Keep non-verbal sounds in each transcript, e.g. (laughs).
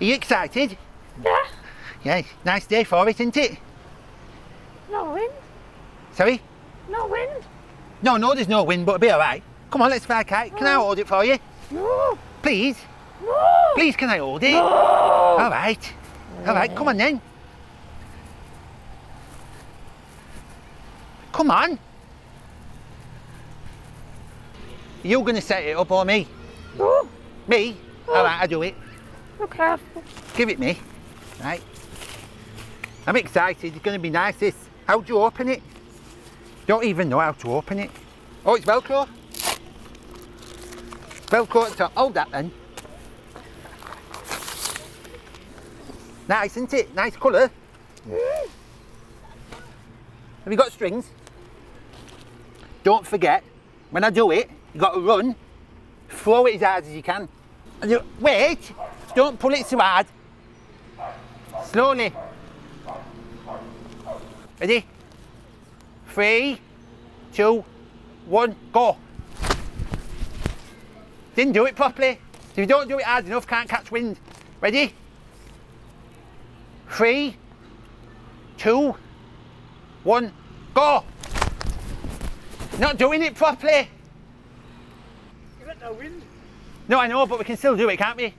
Are you excited? Yeah. Yeah, nice day for it, isn't it? No wind. Sorry? No wind. No, no, there's no wind, but it'll be alright. Come on, let's fly a kite. Can I hold it for you? No. Please? No. Please, can I hold it? No. Alright. Alright, come on then. Come on. You going to set it up or me? No. Me? Alright, I'll do it. Be careful. Give it me. Right. I'm excited. It's going to be nice this. How do you open it? Don't even know how to open it. Oh, it's Velcro. Velcro at top. Hold that then. Nice, isn't it? Nice colour. Have you got strings? Don't forget, when I do it, you got to run, throw it as hard as you can. And you, wait, don't pull it so hard. Slowly. Ready? Three, two, one, go. Didn't do it properly. If you don't do it hard enough, can't catch wind. Ready? Three, two, one, go. Not doing it properly. You got no wind? No, I know, but we can still do it, can't we?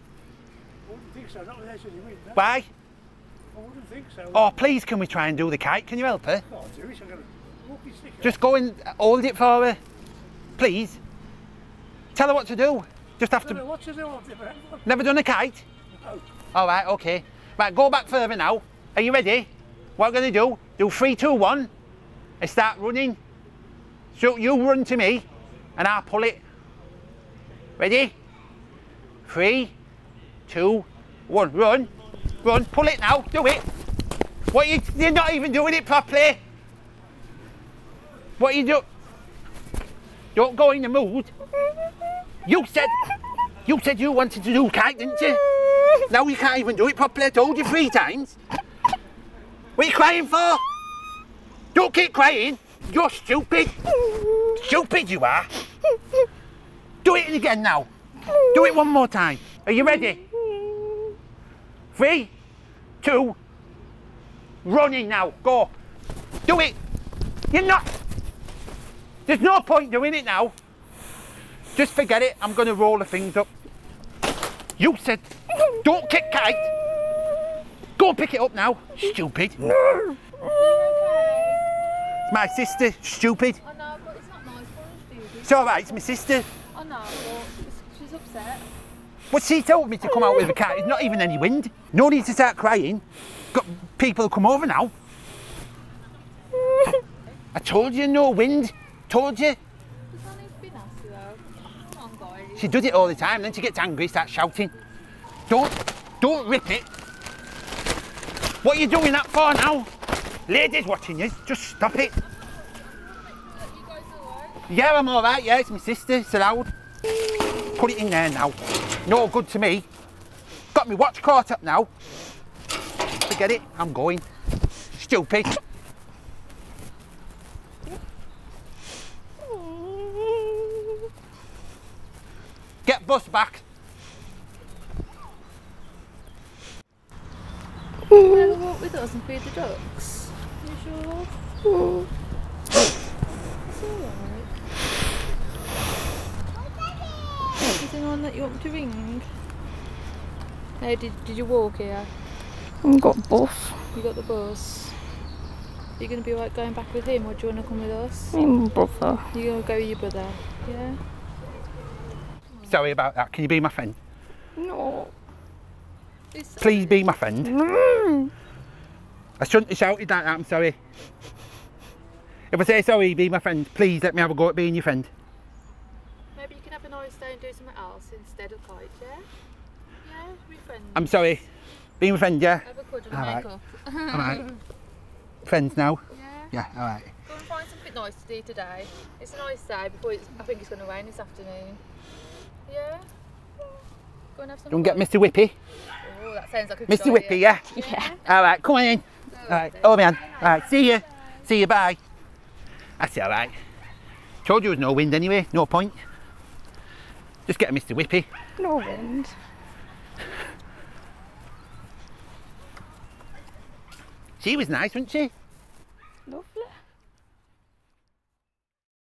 Think so, not with any wind. No. Why? I wouldn't think so. Oh, please, can we try and do the kite? Can you help her? can't do it, I'm going to this. Just go and hold it for her. Please. Tell her what to do. Just have to. to do, never. Done a kite? No. All right, okay. Right, go back further now. Are you ready? What we're going to do, do three, two, one, and start running. So you run to me, and I'll pull it. Ready? Three, two, one, run. Run, pull it now, do it. What you, you're not even doing it properly. What you do? Don't go in the mood. You said, you said you wanted to do kite, didn't you? Now you can't even do it properly. I told you three times. What are you crying for? Don't keep crying. You're stupid. Stupid you are. Do it again now. Do it one more time. Are you ready? Three, two, running now. Go. Do it. You're not. There's no point doing it now. Just forget it. I'm going to roll the things up. You said don't kick kite. Go pick it up now. Stupid. It's my sister. Stupid. Oh, I know, but it's not nice for her. It's all right. It's my sister. Oh, I know, but she's upset. But she told me to come out with a kite. It's not even any wind. No need to start crying. Got people come over now. I told you no wind. Told you. She does it all the time. Then she gets angry, starts shouting. Don't, don't rip it. What are you doing that for now? Ladies watching you, just stop it. Yeah, I'm all right. Yeah, it's my sister. It's allowed. Put it in there now. No good to me. Got me watch caught up now. Forget it. I'm going. Stupid. Get bus back. You walk with us and feed the ducks? You sure? That you want to ring? Hey, did, did you walk here? I've got buff. You got the bus? Are you going to be like going back with him or do you want to come with us? My brother. You going to go with your brother? Yeah? Sorry about that. Can you be my friend? No. It's, Please be my friend. Mm. I shouldn't have shouted like that. I'm sorry. If I say sorry, be my friend. Please let me have a go at being your friend. Maybe you can have a nice day and do something else instead of kite, yeah? Yeah, be friends. I'm sorry. Being my friend, yeah? Have a cuddle all right. all right. (laughs) Friends now? Yeah? Yeah, all right. Go and find something nice to do today. It's a nice day before it's, I think it's going to rain this afternoon. Yeah? Go and have some Don't get. Mr. Whippy. Oh, that sounds like a Mr. Whippy, idea. yeah? Yeah. (laughs) All right, come on in. All right. Oh, man. All right, see you. See you, bye. That's all right. Told you there was no wind anyway, no point. Just get a Mr. Whippy. No wind. She was nice, wasn't she? Lovely.